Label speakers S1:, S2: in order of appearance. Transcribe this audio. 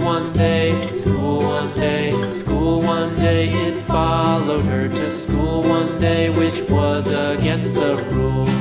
S1: School one day, school one day, school one day It followed her to school one day Which was against the rules